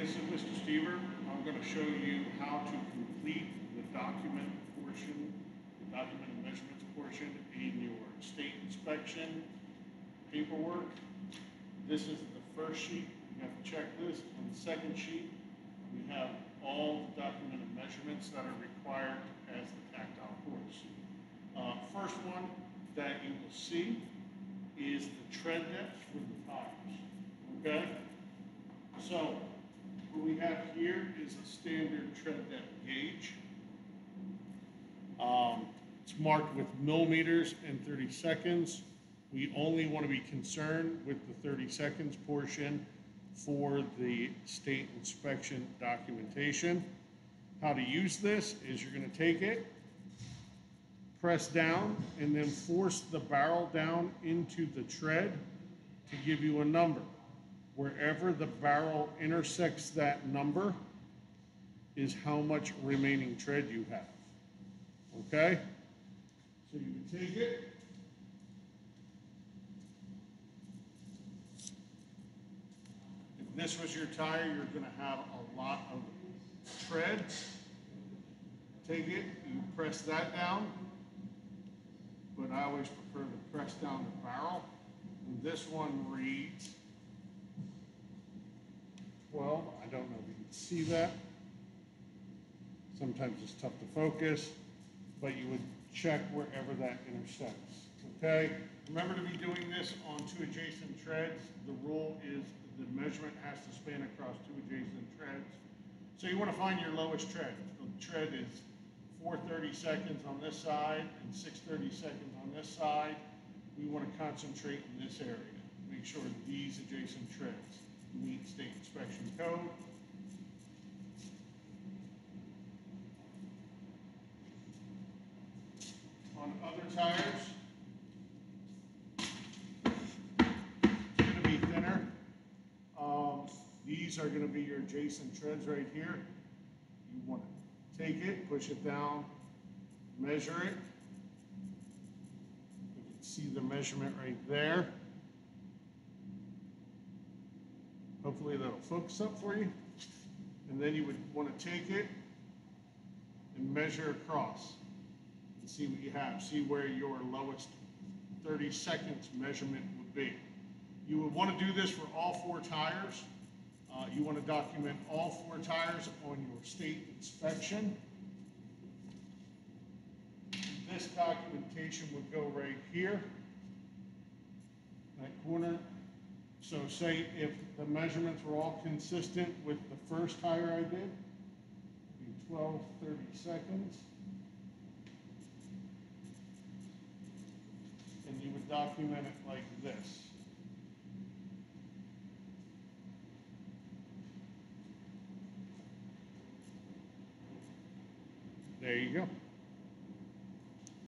this is Mr. Steever. I'm gonna show you how to complete the document portion, the document and measurements portion in your state inspection paperwork. This is the first sheet, you have the checklist. On the second sheet, we have all the document and measurements that are required as the tactile course. Uh, first one that you will see is the tread depth for the tires, okay? So, have here is a standard tread depth gauge. Um, it's marked with millimeters and thirty seconds. We only want to be concerned with the thirty seconds portion for the state inspection documentation. How to use this is you're gonna take it, press down, and then force the barrel down into the tread to give you a number. Wherever the barrel intersects that number is how much remaining tread you have. Okay? So you can take it. If this was your tire, you're gonna have a lot of tread. Take it, you press that down, but I always prefer to press down the barrel. And this one reads twelve, I don't know if you can see that. Sometimes it's tough to focus, but you would check wherever that intersects, okay? Remember to be doing this on two adjacent treads. The rule is the measurement has to span across two adjacent treads. So you wanna find your lowest tread. The tread is four thirty seconds on this side and six thirty seconds on this side. We wanna concentrate in this area. Make sure these adjacent treads meet state inspection On other tires, it's gonna be thinner. Um, these are gonna be your adjacent treads right here. You wanna take it, push it down, measure it. You can see the measurement right there. Hopefully that'll focus up for you. And then you would want to take it and measure across and see what you have. See where your lowest 30 seconds measurement would be. You would want to do this for all four tires. Uh, you want to document all four tires on your state inspection. This documentation would go right here, that corner. So say if the measurements were all consistent with the first tire I did, be 12, 30 seconds. And you would document it like this. There you go.